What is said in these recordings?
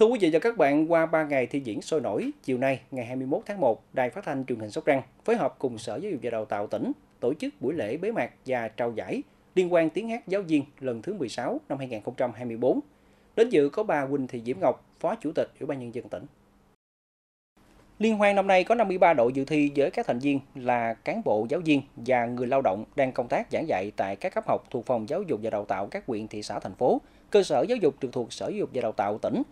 Thưa quý vị và các bạn, qua 3 ngày thi diễn sôi nổi, chiều nay ngày 21 tháng 1, Đài Phát thanh Truyền hình Sóc Trăng phối hợp cùng Sở Giáo dục và Đào tạo tỉnh tổ chức buổi lễ bế mạc và trao giải liên quan tiếng hát giáo viên lần thứ 16 năm 2024. Đến dự có bà Quỳnh Thị Diễm Ngọc, Phó Chủ tịch Ủy ban nhân dân tỉnh. Liên hoan năm nay có 53 đội dự thi với các thành viên là cán bộ giáo viên và người lao động đang công tác giảng dạy tại các cấp học thuộc Phòng Giáo dục và Đào tạo các huyện, thị xã, thành phố, cơ sở giáo dục trực thuộc Sở Giáo dục và Đào tạo tỉnh.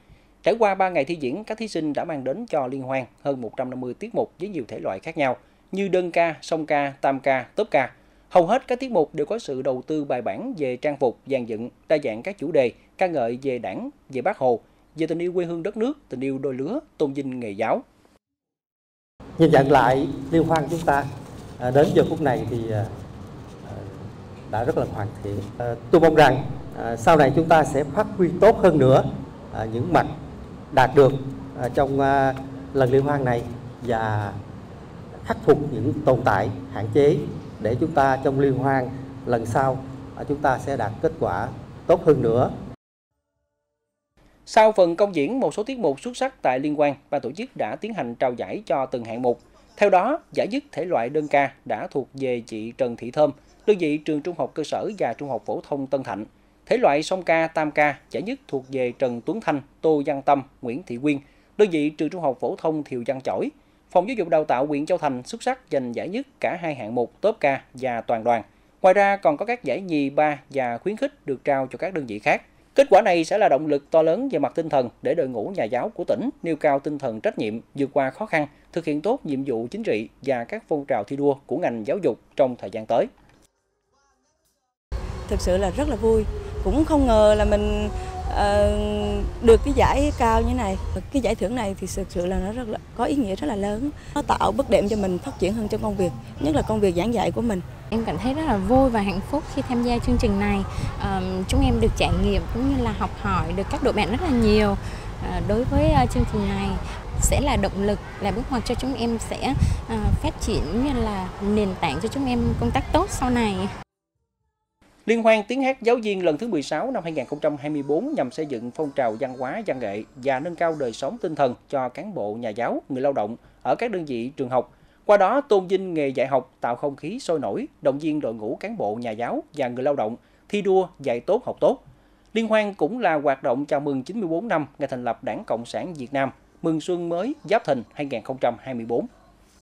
Trải qua 3 ngày thi diễn, các thí sinh đã mang đến cho liên hoan hơn 150 tiết mục với nhiều thể loại khác nhau như đơn ca, song ca, tam ca, tốp ca. Hầu hết các tiết mục đều có sự đầu tư bài bản về trang phục, dàn dựng, đa dạng các chủ đề, ca ngợi về đảng, về bác Hồ, về tình yêu quê hương đất nước, tình yêu đôi lứa, tôn vinh nghề giáo. Nhìn nhận lại liên hoan chúng ta à, đến giờ phút này thì à, à, đã rất là hoàn thiện. Tôi mong rằng sau này chúng ta sẽ phát huy tốt hơn nữa những mặt đạt được à, trong à, lần liên hoan này và khắc phục những tồn tại hạn chế để chúng ta trong liên hoan lần sau à, chúng ta sẽ đạt kết quả tốt hơn nữa. Sau phần công diễn một số tiết mục xuất sắc tại liên quan, ban tổ chức đã tiến hành trao giải cho từng hạng mục. Theo đó, giải nhất thể loại đơn ca đã thuộc về chị Trần Thị Thơm, đơn vị trường trung học cơ sở và trung học phổ thông Tân Thạnh. Thể loại song ca, tam ca, giải nhất thuộc về Trần Tuấn Thanh, Tô Văn Tâm, Nguyễn Thị Quyên, đơn vị trường trung học phổ thông Thiều Văn Chổi. Phòng Giáo dục Đào tạo huyện Châu Thành xuất sắc giành giải nhất cả hai hạng mục tốp ca và toàn đoàn. Ngoài ra còn có các giải nhì, ba và khuyến khích được trao cho các đơn vị khác. Kết quả này sẽ là động lực to lớn về mặt tinh thần để đội ngũ nhà giáo của tỉnh nêu cao tinh thần trách nhiệm, vượt qua khó khăn, thực hiện tốt nhiệm vụ chính trị và các phong trào thi đua của ngành giáo dục trong thời gian tới. Thực sự là rất là vui, cũng không ngờ là mình uh, được cái giải cao như này. Cái giải thưởng này thì thực sự là nó rất là có ý nghĩa rất là lớn. Nó tạo bước đệm cho mình phát triển hơn trong công việc nhất là công việc giảng dạy của mình. Em cảm thấy rất là vui và hạnh phúc khi tham gia chương trình này. Um, chúng em được trải nghiệm cũng như là học hỏi được các đội bạn rất là nhiều uh, đối với uh, chương trình này. Sẽ là động lực là bước ngoặt cho chúng em sẽ uh, phát triển như là nền tảng cho chúng em công tác tốt sau này. Liên hoan tiếng hát giáo viên lần thứ 16 năm 2024 nhằm xây dựng phong trào văn hóa văn nghệ và nâng cao đời sống tinh thần cho cán bộ nhà giáo, người lao động ở các đơn vị trường học. Qua đó tôn vinh nghề dạy học, tạo không khí sôi nổi, động viên đội ngũ cán bộ nhà giáo và người lao động thi đua dạy tốt học tốt. Liên hoan cũng là hoạt động chào mừng 94 năm ngày thành lập Đảng Cộng sản Việt Nam, mừng xuân mới Giáp Thìn 2024.